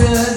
answer.